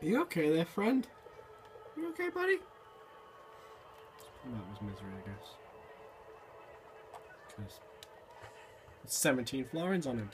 You okay there, friend? You okay, buddy? That was misery, I guess. Because 17 florins on him.